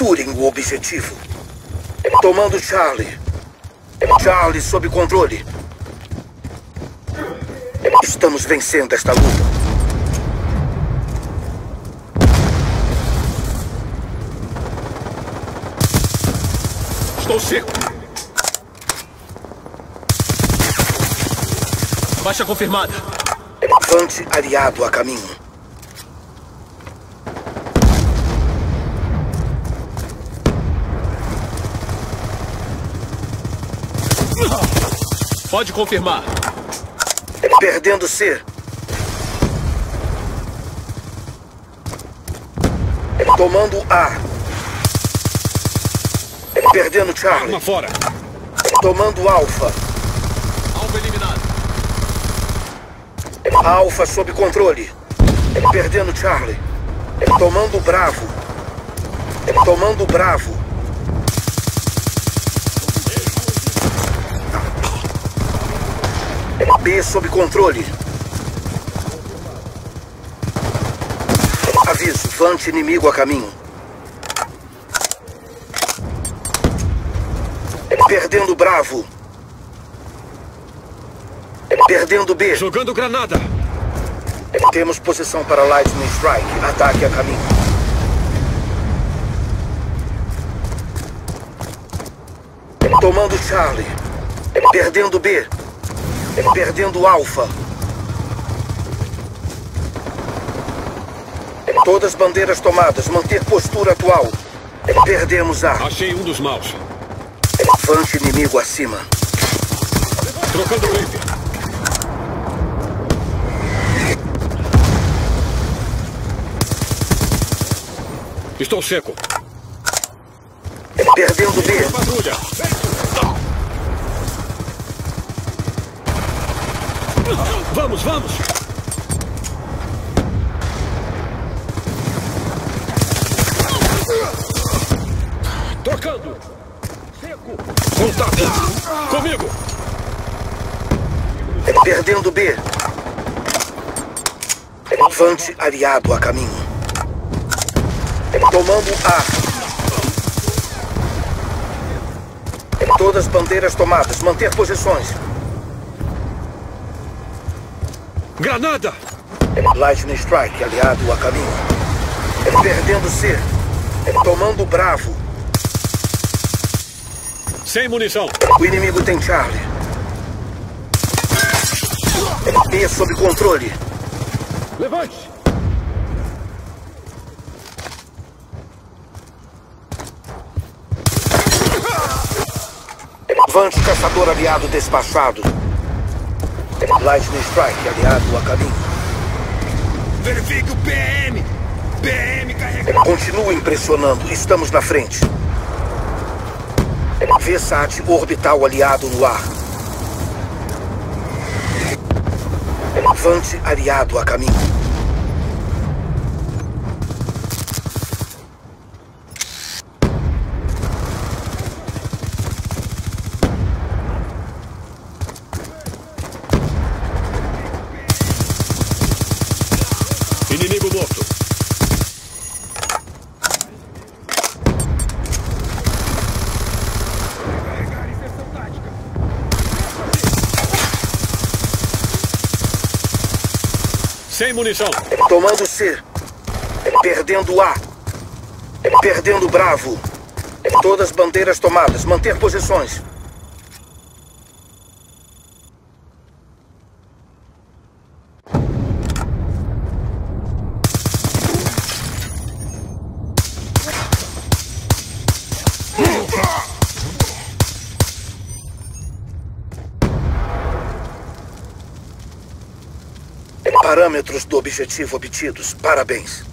Capturem o objetivo. Tomando Charlie. Charlie sob controle. Estamos vencendo esta luta. Estou seco. Baixa confirmada. Vante aliado a caminho. Pode confirmar. Perdendo C. Tomando A. Perdendo Charlie. Arma fora. Tomando Alfa. Alvo eliminado. Alfa sob controle. Perdendo Charlie. Tomando Bravo. Tomando Bravo. B sob controle. Aviso, Vante inimigo a caminho. Perdendo Bravo. Perdendo B. Jogando granada. Temos posição para Lightning Strike. Ataque a caminho. Tomando Charlie. Perdendo B. Perdendo Alpha. Todas bandeiras tomadas. Manter postura atual. Perdemos A. Achei um dos maus. Vante inimigo acima. Trocando wave. Estou seco. Perdendo B. Patrulha. Vamos, vamos. Tocando. Seco. Contato. Comigo. Perdendo B. Vante aliado a caminho. Tomando A. Todas bandeiras tomadas. Manter posições. Granada. Lightning Strike aliado a caminho. Perdendo C. Tomando Bravo. Sem munição. O inimigo tem Charlie. B sob controle. Levante. Vante caçador aliado despachado. Lightning Strike aliado a caminho. Verifique o PM! PM carregado! Continua pressionando. Estamos na frente. VSAT orbital aliado no ar. Vante aliado a caminho. Sem munição. Tomando C. Perdendo A. Perdendo Bravo. Todas bandeiras tomadas. Manter posições. Parâmetros do objetivo obtidos. Parabéns.